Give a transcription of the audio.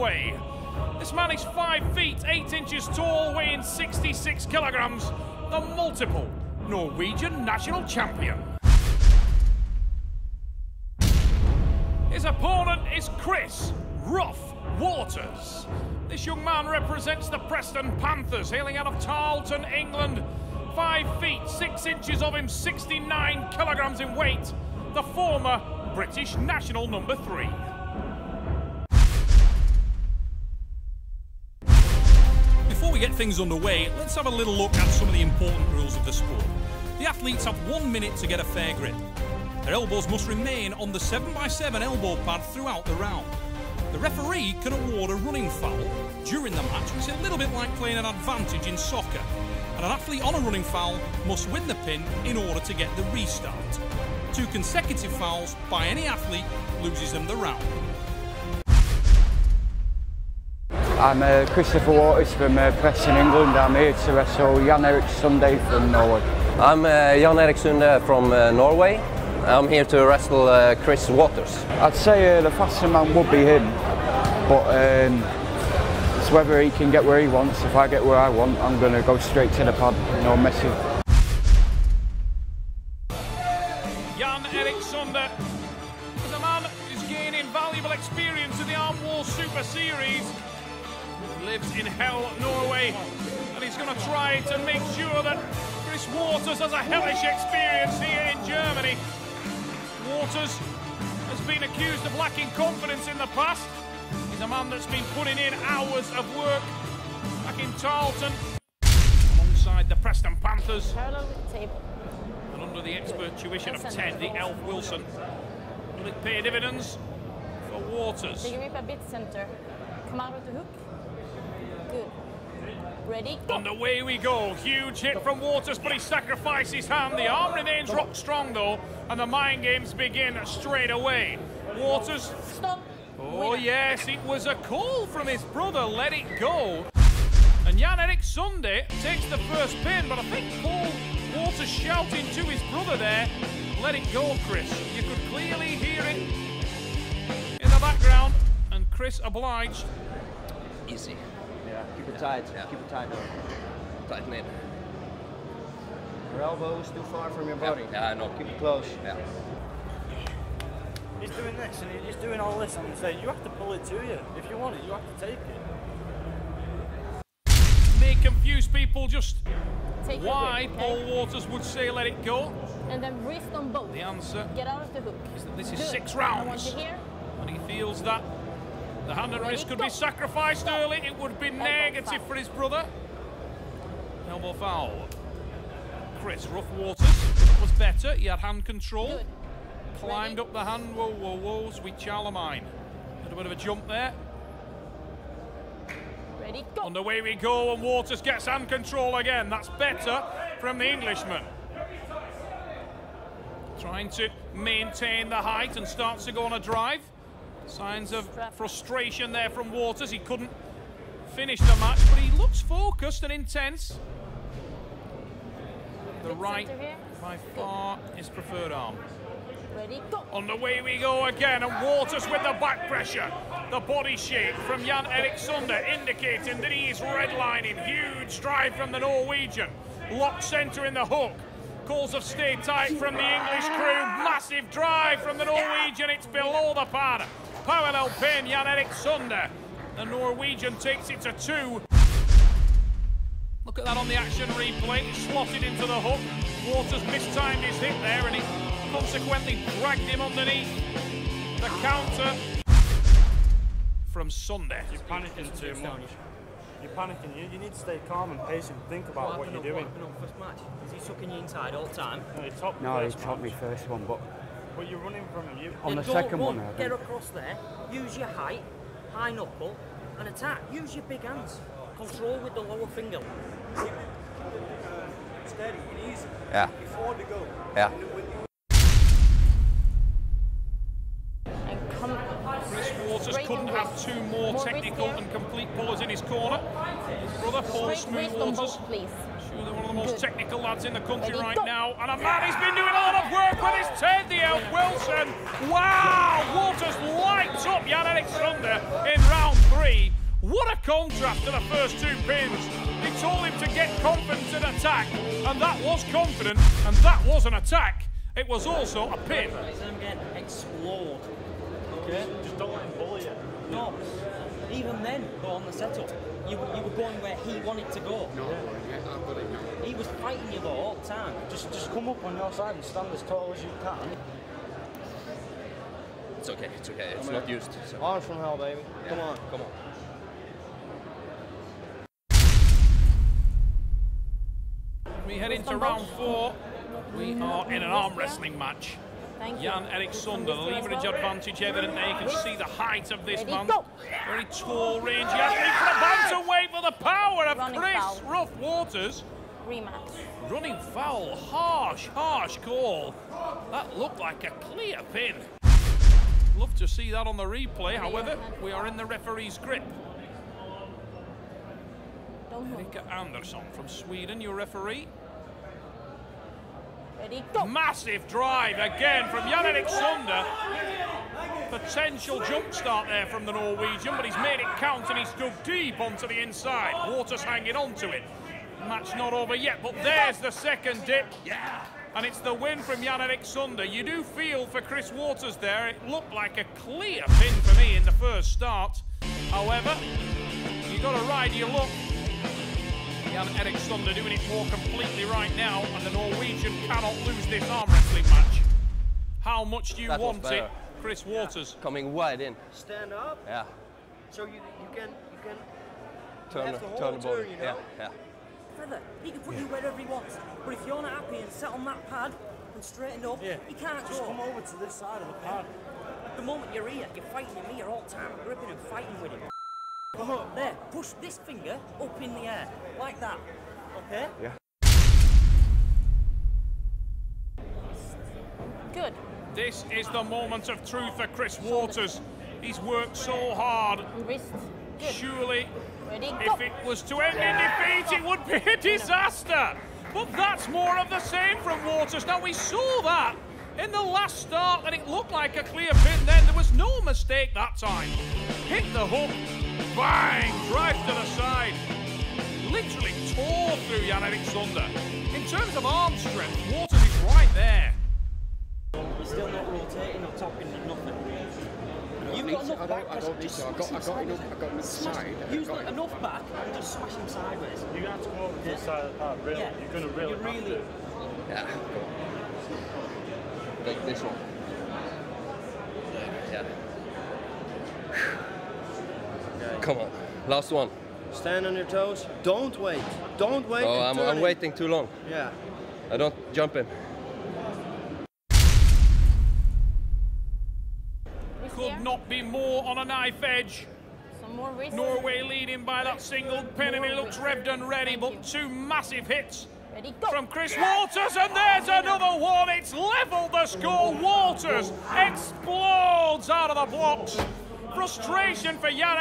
Norway. This man is 5 feet 8 inches tall, weighing 66 kilograms, the multiple Norwegian national champion. His opponent is Chris Rough Waters. This young man represents the Preston Panthers, hailing out of Tarleton, England. 5 feet 6 inches of him, 69 kilograms in weight. The former British national number 3. Before we get things underway, let's have a little look at some of the important rules of the sport. The athletes have one minute to get a fair grip. Their elbows must remain on the 7x7 elbow pad throughout the round. The referee can award a running foul during the match, which is a little bit like playing an advantage in soccer. And an athlete on a running foul must win the pin in order to get the restart. Two consecutive fouls by any athlete loses them the round. I'm uh, Christopher Waters from uh, Preston, England. I'm here to wrestle Jan Erik Sunde from Norway. I'm uh, Jan Erik Sunde from uh, Norway. I'm here to wrestle uh, Chris Waters. I'd say uh, the faster man would be him, but um, it's whether he can get where he wants. If I get where I want, I'm going to go straight to the pad, no messing. Jan Erik Sunde is a man who's gaining valuable experience in the Arm War Super Series. Lives in Hell, Norway, and he's going to try to make sure that Chris Waters has a hellish experience here in Germany. Waters has been accused of lacking confidence in the past. He's a man that's been putting in hours of work back in Tarleton alongside the Preston Panthers and under the expert tuition of Ted, the elf Wilson. Will it pay dividends for Waters? A rip a bit center. Come out with the hook. Good. Ready? Go. And away we go. Huge hit from Waters, but he sacrifices his hand. The arm remains rock strong though, and the mind games begin straight away. Waters. Stop. Oh Winner. yes, it was a call from his brother. Let it go. And Jan Erik Sunde takes the first pin, but I think Paul Waters shouting to his brother there, "Let it go, Chris." You could clearly hear it in the background, and Chris obliged. Easy. Yeah, keep it tight. Yeah. Keep it tight. Though. Tighten in. Your elbow is too far from your body. Yeah, I know. Keep it close. Yeah. He's doing this and he's doing all this. I'm saying you have to pull it to you. If you want it, you have to take it. May confuse people just Take why grip, Paul okay? Waters would say "Let it go." And then wrist on both. The answer Get out of the hook. is that this is Good. six I want rounds. you here. And he feels that the hand and wrist could be sacrificed early. It would be negative for his brother. Elbow foul. Chris Rough Waters was better. He had hand control. Climbed up the hand. Whoa, whoa, whoa. Sweet mine. Had a bit of a jump there. Ready? Go. And away we go, and Waters gets hand control again. That's better from the Englishman. Trying to maintain the height and starts to go on a drive. Signs of frustration there from Waters. He couldn't finish the match, but he looks focused and intense. The right, by far, his preferred arm. Ready? Go. On the way we go again, and Waters with the back pressure. The body shape from Jan Erik Sunde indicating that he is redlining. Huge drive from the Norwegian. Lock centre in the hook. Calls of stay tight from the English crew. Massive drive from the Norwegian. It's below the pad. Parallel pin, Jan Erik Sunde. The Norwegian takes it to two. Look at that on the action replay. It's slotted into the hook. Waters mistimed his hit there and he consequently dragged him underneath. The counter from Sunday. You're panicking too much. You're panicking. You, you need to stay calm and patient. Think about what you're doing. on first match? Is he sucking you inside all the time? No, you top No, he first topped me match, first one, but But you're running from him. You, on the Then go- second go one, I Get didn't. across there, use your height, high knuckle, and attack. Use your big hands. Control with the lower finger. steady and easy. Yeah. Before the go. Yeah. Straight have two more wrist technical and complete pullers in his corner. His brother Paul Straight Smooth wrist on Waters. both. Sure, they're one of the most Good. technical lads in the country Ready, right go. now. And a man who's been doing a lot of work with his Ted, the elf Wilson. Wow! Waters lights up Jan Erik Sunde in round three. three. What a contrast to the first two pins. They told him to get confident and attack, and that was confident, and that was an attack. It was also a pin. Let explode. Okay? Just don't let him bully you. No. Even then, though, on the setup, you, were- you were going where he wanted to go. No. Yeah, I believe. He was fighting you though all the time. Just, just come up on your side and stand as tall as you can. It's okay, it's okay. It's not used. So. Arms from hell, baby. Come on. Come on. We head into round four. We are in an arm wrestling match. Thank. Jan Erik Sunde, the leverage well. advantage evident there. You can see the height of this Ready, man. go. Very tall, rangy athlete for the bantam away for the power of Running Chris foul. Rough Waters. Rematch. Running foul, harsh, harsh call. That looked like a clear pin. Love to see that on the replay. However, we are in the referee's grip. Erika Andersson from Sweden, your referee. Ready, go. Massive drive again from Jan-Erik Sunde. Potential jump start there from the Norwegian, but he's made it count and he's dug deep onto the inside. Waters hanging on to it. Match not over yet, but there's the second dip. Yeah. And it's the win from Jan-Erik Sunde. You do feel for Chris Waters there. It looked like a clear pin for me in the first start. However, you got to ride your luck. Jan Erik Sunde doing it more completely right now, and the Norwegian cannot lose this arm wrestling match. How much do you That want it. Chris Waters? Coming wide in. Stand up, Yeah. so you you can you can. Turn, That's the turn whole the body. turn, you know? Yeah, yeah. Feather, he can put you wherever he wants. But if you're not happy and sat on that pad and straightened up, Yeah. he can't Just go. come over to this side of the pad. The moment you're here, you're fighting him here all the time, gripping and fighting with him. Come on, there, push this finger up in the air, like that. Okay? Yeah. Good. This is the moment of truth for Chris Waters. He's worked so hard. Wrist. Good. Surely, Ready, go. if it was to end in defeat, it would be a disaster. But that's more of the same from Waters. Now, we saw that in the last start, and it looked like a clear pin then. There was no mistake that time. Hit the hook, bang, drive to the side. Literally tore through Jan Erik Sunde. In terms of arm strength, Waters is right there. You're still not rotating or topping or nothing. You've got enough back I don't, need to. I got- I've got enough- sideways. I've got enough side, Use got it. enough back and just smash him sideways. You're gonna have to come over to the side of the pad. Really, Yeah, you're gonna really. you have really. to. Yeah. Go. Take this one. Come on. Last one. Stand on your toes. Don't wait. Don't wait. Oh, I'm, I'm waiting too long. Yeah. I don't jump in. Wrist Could here. not be more on a knife edge. Some more wrist. Norway leading by that single pin, and he looks wrist. revved and ready, Thank but you. two massive hits Ready, go. from Chris Waters, and there's another one. It's leveled the score. Waters explodes out of the blocks. Frustration for Jan